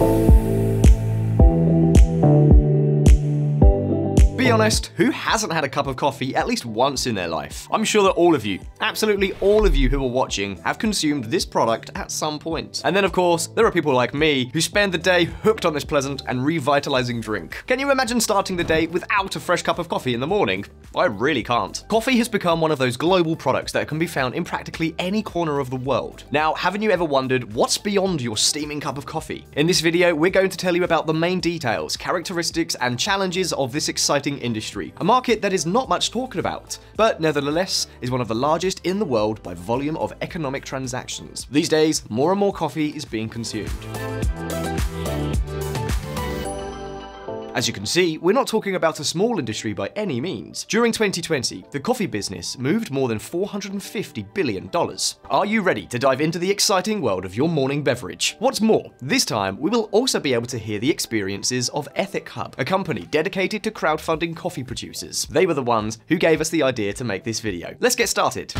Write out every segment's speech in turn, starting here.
you Be honest, who hasn't had a cup of coffee at least once in their life? I'm sure that all of you, absolutely all of you who are watching, have consumed this product at some point. And then of course, there are people like me who spend the day hooked on this pleasant and revitalizing drink. Can you imagine starting the day without a fresh cup of coffee in the morning? I really can't. Coffee has become one of those global products that can be found in practically any corner of the world. Now, haven't you ever wondered what's beyond your steaming cup of coffee? In this video, we're going to tell you about the main details, characteristics, and challenges of this exciting industry, a market that is not much talked about, but nevertheless is one of the largest in the world by volume of economic transactions. These days, more and more coffee is being consumed. As you can see, we're not talking about a small industry by any means. During 2020, the coffee business moved more than $450 billion. Are you ready to dive into the exciting world of your morning beverage? What's more, this time we will also be able to hear the experiences of EthicHub, a company dedicated to crowdfunding coffee producers. They were the ones who gave us the idea to make this video. Let's get started.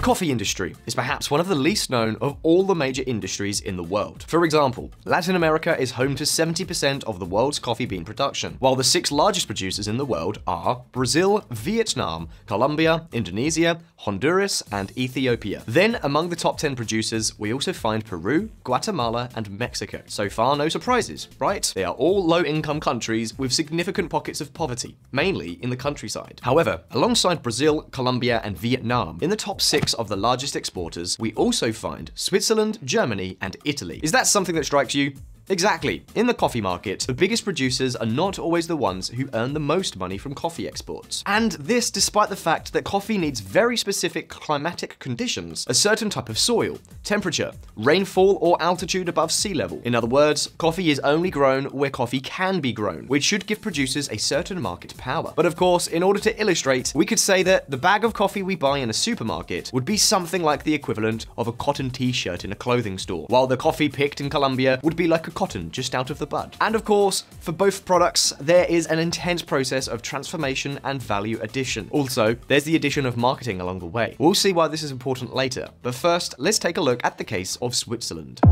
The coffee industry is perhaps one of the least known of all the major industries in the world. For example, Latin America is home to 70% of the world's coffee bean production, while the six largest producers in the world are Brazil, Vietnam, Colombia, Indonesia, Honduras, and Ethiopia. Then, among the top 10 producers, we also find Peru, Guatemala, and Mexico. So far, no surprises, right? They are all low-income countries with significant pockets of poverty, mainly in the countryside. However, alongside Brazil, Colombia, and Vietnam, in the top six of the largest exporters, we also find Switzerland, Germany, and Italy. Is that something that strikes you? Exactly. In the coffee market, the biggest producers are not always the ones who earn the most money from coffee exports. And this despite the fact that coffee needs very specific climatic conditions, a certain type of soil, temperature, rainfall, or altitude above sea level. In other words, coffee is only grown where coffee can be grown, which should give producers a certain market power. But of course, in order to illustrate, we could say that the bag of coffee we buy in a supermarket would be something like the equivalent of a cotton t-shirt in a clothing store, while the coffee picked in Colombia would be like a cotton just out of the bud. And of course, for both products, there is an intense process of transformation and value addition. Also, there's the addition of marketing along the way. We'll see why this is important later, but first, let's take a look at the case of Switzerland.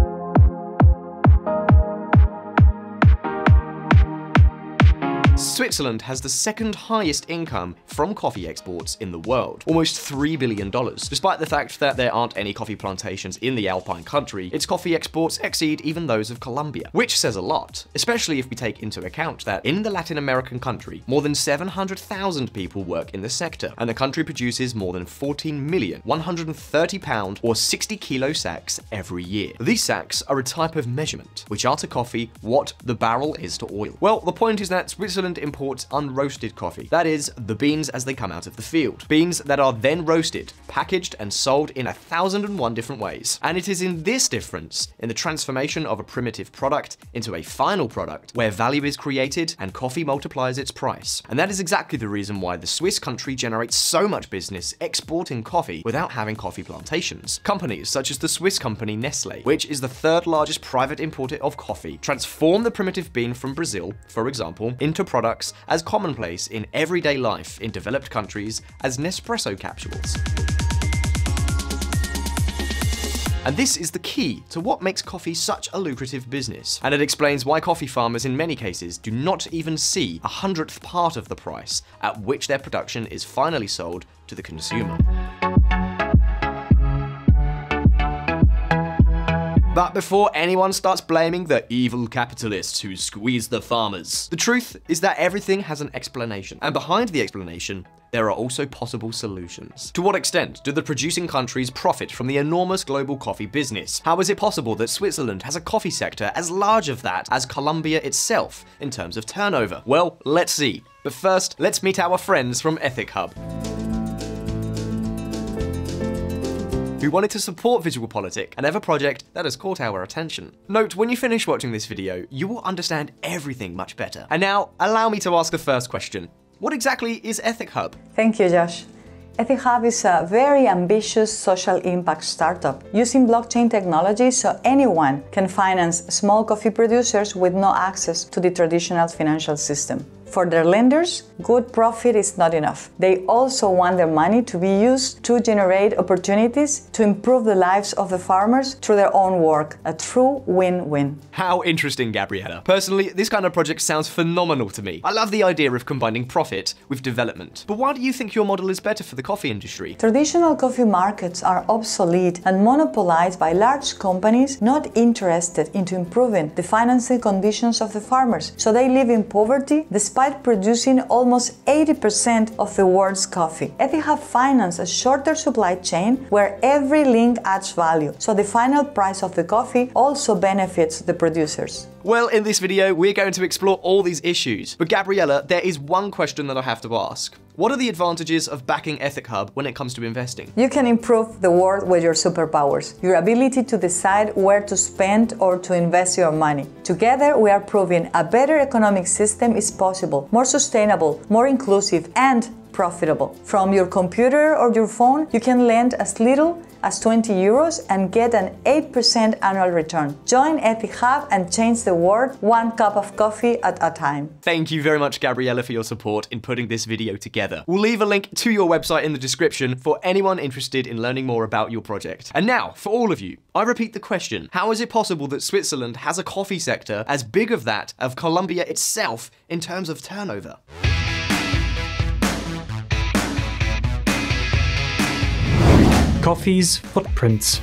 Switzerland has the second highest income from coffee exports in the world, almost $3 billion. Despite the fact that there aren't any coffee plantations in the Alpine country, its coffee exports exceed even those of Colombia, which says a lot, especially if we take into account that in the Latin American country, more than 700,000 people work in the sector, and the country produces more than 14 million 130 pound or 60 kilo sacks every year. These sacks are a type of measurement, which are to coffee what the barrel is to oil. Well, the point is that Switzerland imports unroasted coffee. That is, the beans as they come out of the field. Beans that are then roasted, packaged, and sold in a thousand and one different ways. And it is in this difference, in the transformation of a primitive product into a final product, where value is created and coffee multiplies its price. And that is exactly the reason why the Swiss country generates so much business exporting coffee without having coffee plantations. Companies such as the Swiss company Nestle, which is the third largest private importer of coffee, transform the primitive bean from Brazil, for example, into products as commonplace in everyday life in developed countries as Nespresso capsules. And this is the key to what makes coffee such a lucrative business. And it explains why coffee farmers in many cases do not even see a hundredth part of the price at which their production is finally sold to the consumer. But before anyone starts blaming the evil capitalists who squeeze the farmers, the truth is that everything has an explanation. And behind the explanation, there are also possible solutions. To what extent do the producing countries profit from the enormous global coffee business? How is it possible that Switzerland has a coffee sector as large of that as Colombia itself in terms of turnover? Well, let's see. But first, let's meet our friends from EthicHub. Who wanted to support VisualPolitik and have project that has caught our attention. Note, when you finish watching this video, you will understand everything much better. And now, allow me to ask the first question. What exactly is Ethic Hub? Thank you, Josh. EthicHub is a very ambitious social impact startup using blockchain technology so anyone can finance small coffee producers with no access to the traditional financial system. For their lenders, good profit is not enough. They also want their money to be used to generate opportunities to improve the lives of the farmers through their own work. A true win win. How interesting, Gabriella. Personally, this kind of project sounds phenomenal to me. I love the idea of combining profit with development. But why do you think your model is better for the coffee industry? Traditional coffee markets are obsolete and monopolized by large companies not interested into improving the financing conditions of the farmers. So they live in poverty despite despite producing almost 80% of the world's coffee. EthicHub finance a shorter supply chain where every link adds value, so the final price of the coffee also benefits the producers. Well, in this video, we're going to explore all these issues. But Gabriella, there is one question that I have to ask. What are the advantages of backing EthicHub when it comes to investing? You can improve the world with your superpowers, your ability to decide where to spend or to invest your money. Together, we are proving a better economic system is possible, more sustainable, more inclusive, and profitable. From your computer or your phone, you can lend as little as 20 euros and get an 8% annual return. Join EthicHub and change the world one cup of coffee at a time. Thank you very much, Gabriella, for your support in putting this video together. We'll leave a link to your website in the description for anyone interested in learning more about your project. And now, for all of you, I repeat the question. How is it possible that Switzerland has a coffee sector as big of that of Colombia itself in terms of turnover? Coffee's footprints.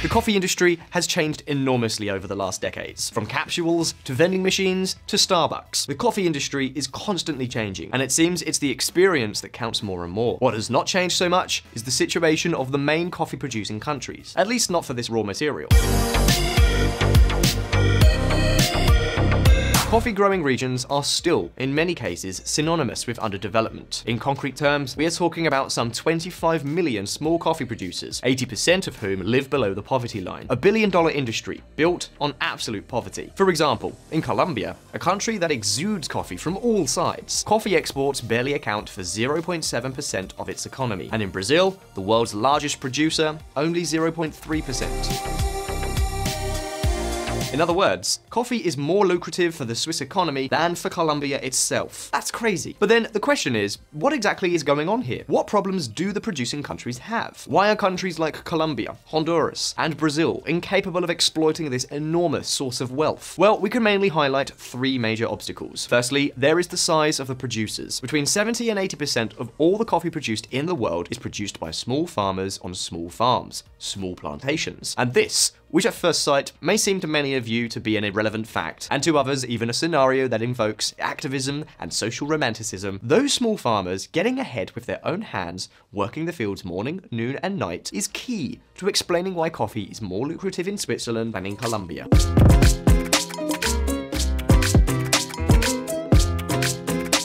The coffee industry has changed enormously over the last decades, from capsules to vending machines to Starbucks. The coffee industry is constantly changing, and it seems it's the experience that counts more and more. What has not changed so much is the situation of the main coffee producing countries, at least not for this raw material. Coffee growing regions are still, in many cases, synonymous with underdevelopment. In concrete terms, we are talking about some 25 million small coffee producers, 80% of whom live below the poverty line. A billion dollar industry built on absolute poverty. For example, in Colombia, a country that exudes coffee from all sides, coffee exports barely account for 0.7% of its economy. And in Brazil, the world's largest producer, only 0.3%. In other words, coffee is more lucrative for the Swiss economy than for Colombia itself. That's crazy. But then the question is, what exactly is going on here? What problems do the producing countries have? Why are countries like Colombia, Honduras, and Brazil incapable of exploiting this enormous source of wealth? Well, we can mainly highlight three major obstacles. Firstly, there is the size of the producers. Between 70 and 80% of all the coffee produced in the world is produced by small farmers on small farms, small plantations. And this which at first sight may seem to many of you to be an irrelevant fact, and to others even a scenario that invokes activism and social romanticism, those small farmers getting ahead with their own hands, working the fields morning, noon, and night, is key to explaining why coffee is more lucrative in Switzerland than in Colombia.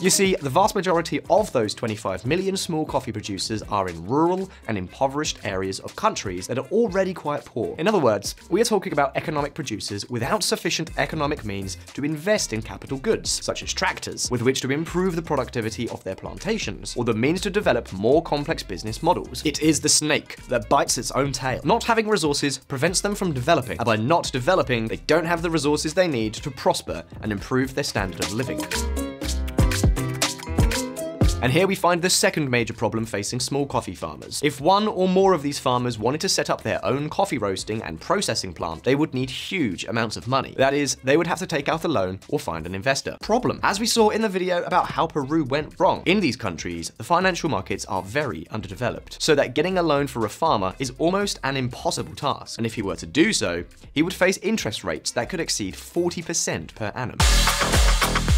You see, the vast majority of those 25 million small coffee producers are in rural and impoverished areas of countries that are already quite poor. In other words, we are talking about economic producers without sufficient economic means to invest in capital goods, such as tractors, with which to improve the productivity of their plantations, or the means to develop more complex business models. It is the snake that bites its own tail. Not having resources prevents them from developing, and by not developing, they don't have the resources they need to prosper and improve their standard of living. And here we find the second major problem facing small coffee farmers. If one or more of these farmers wanted to set up their own coffee roasting and processing plant, they would need huge amounts of money. That is, they would have to take out a loan or find an investor. Problem, as we saw in the video about how Peru went wrong. In these countries, the financial markets are very underdeveloped, so that getting a loan for a farmer is almost an impossible task. And if he were to do so, he would face interest rates that could exceed 40% per annum.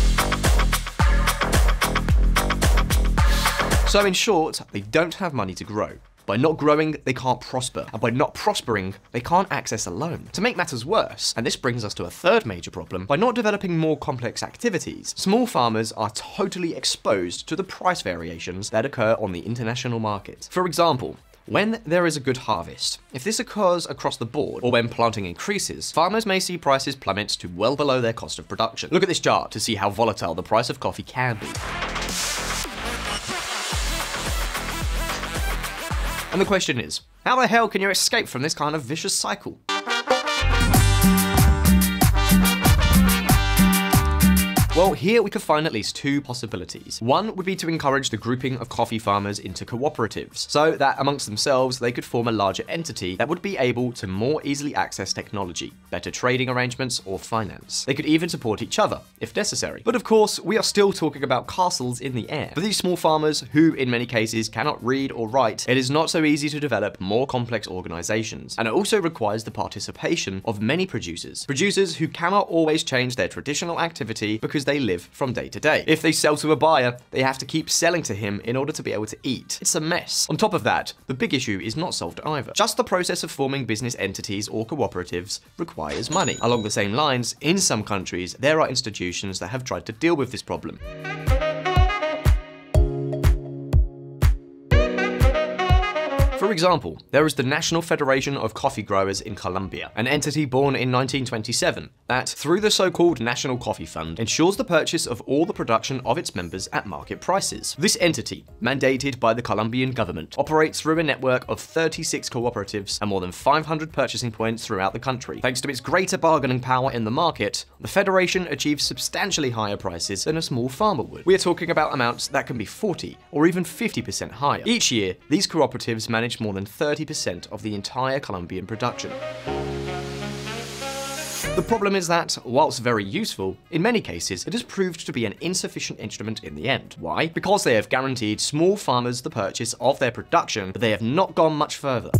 So in short, they don't have money to grow. By not growing, they can't prosper, and by not prospering, they can't access a loan. To make matters worse, and this brings us to a third major problem, by not developing more complex activities, small farmers are totally exposed to the price variations that occur on the international market. For example, when there is a good harvest, if this occurs across the board, or when planting increases, farmers may see prices plummet to well below their cost of production. Look at this chart to see how volatile the price of coffee can be. And the question is, how the hell can you escape from this kind of vicious cycle? Well, here we could find at least two possibilities. One would be to encourage the grouping of coffee farmers into cooperatives, so that amongst themselves they could form a larger entity that would be able to more easily access technology, better trading arrangements, or finance. They could even support each other, if necessary. But of course, we are still talking about castles in the air. For these small farmers, who in many cases cannot read or write, it is not so easy to develop more complex organizations, and it also requires the participation of many producers. Producers who cannot always change their traditional activity because they live from day to day. If they sell to a buyer, they have to keep selling to him in order to be able to eat. It's a mess. On top of that, the big issue is not solved either. Just the process of forming business entities or cooperatives requires money. Along the same lines, in some countries, there are institutions that have tried to deal with this problem. Example, there is the National Federation of Coffee Growers in Colombia, an entity born in 1927 that, through the so-called National Coffee Fund, ensures the purchase of all the production of its members at market prices. This entity, mandated by the Colombian government, operates through a network of 36 cooperatives and more than 500 purchasing points throughout the country. Thanks to its greater bargaining power in the market, the Federation achieves substantially higher prices than a small farmer would. We are talking about amounts that can be 40 or even 50% higher. Each year, these cooperatives manage more than 30% of the entire Colombian production. The problem is that, whilst very useful, in many cases it has proved to be an insufficient instrument in the end. Why? Because they have guaranteed small farmers the purchase of their production, but they have not gone much further.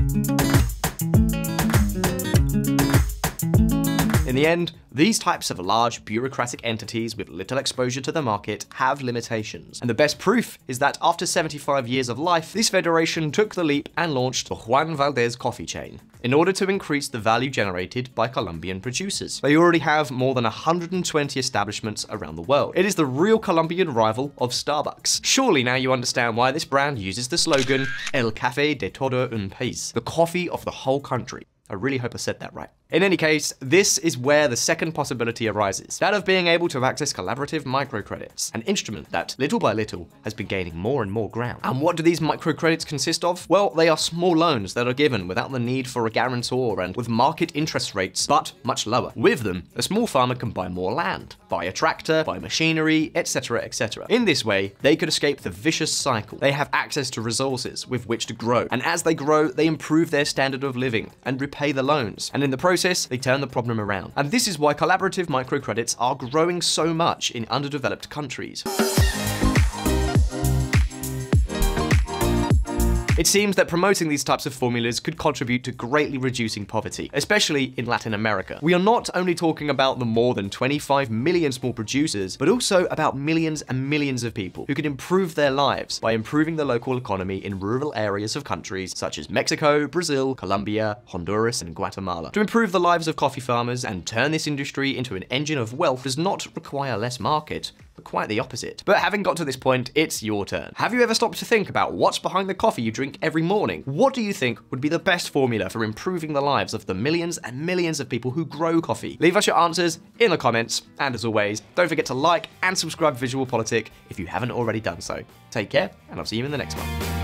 In the end, these types of large bureaucratic entities with little exposure to the market have limitations. And the best proof is that after 75 years of life, this federation took the leap and launched the Juan Valdez coffee chain in order to increase the value generated by Colombian producers. They already have more than 120 establishments around the world. It is the real Colombian rival of Starbucks. Surely now you understand why this brand uses the slogan El Café de todo un país, the coffee of the whole country. I really hope I said that right. In any case, this is where the second possibility arises, that of being able to access collaborative microcredits, an instrument that, little by little, has been gaining more and more ground. And what do these microcredits consist of? Well, they are small loans that are given without the need for a guarantor and with market interest rates, but much lower. With them, a small farmer can buy more land, buy a tractor, buy machinery, etc, etc. In this way, they could escape the vicious cycle. They have access to resources with which to grow, and as they grow, they improve their standard of living and repay the loans. And in the process, process, they turn the problem around. And this is why collaborative microcredits are growing so much in underdeveloped countries. It seems that promoting these types of formulas could contribute to greatly reducing poverty, especially in Latin America. We are not only talking about the more than 25 million small producers, but also about millions and millions of people who could improve their lives by improving the local economy in rural areas of countries such as Mexico, Brazil, Colombia, Honduras, and Guatemala. To improve the lives of coffee farmers and turn this industry into an engine of wealth does not require less market, quite the opposite. But having got to this point, it's your turn. Have you ever stopped to think about what's behind the coffee you drink every morning? What do you think would be the best formula for improving the lives of the millions and millions of people who grow coffee? Leave us your answers in the comments, and as always, don't forget to like and subscribe VisualPolitik if you haven't already done so. Take care, and I'll see you in the next one.